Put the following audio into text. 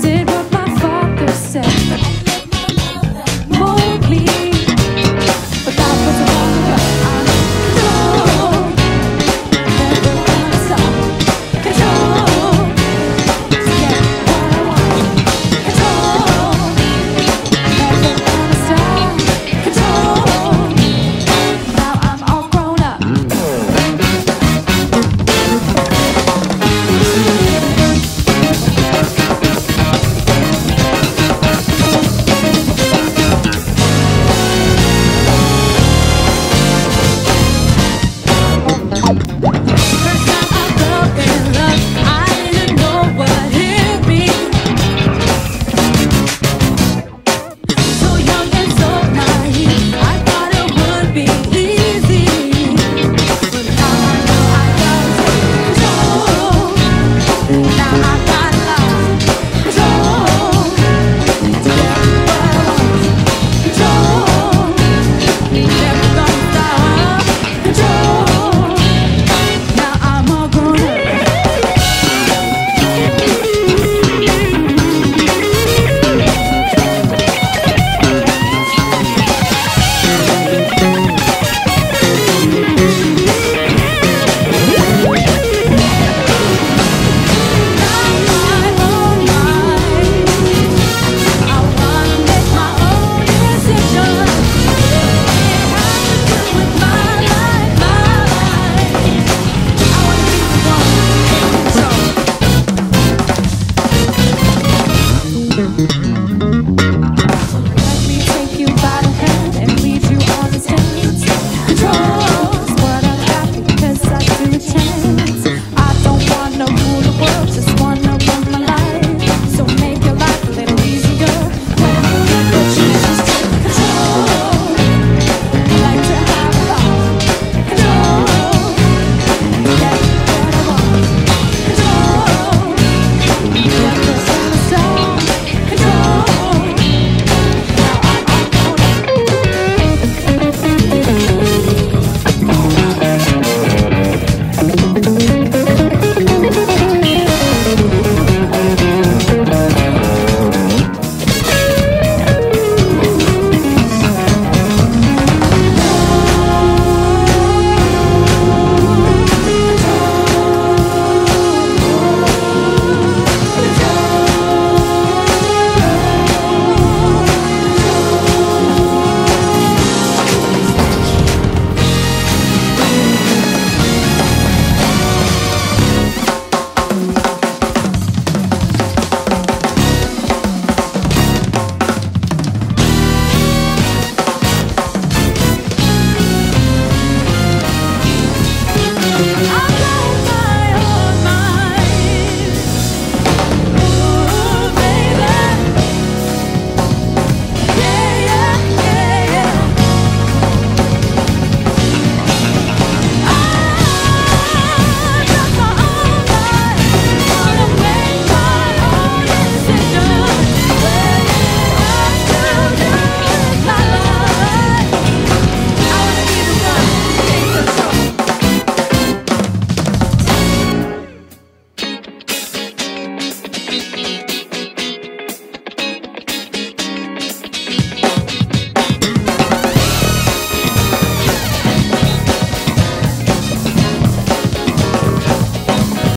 did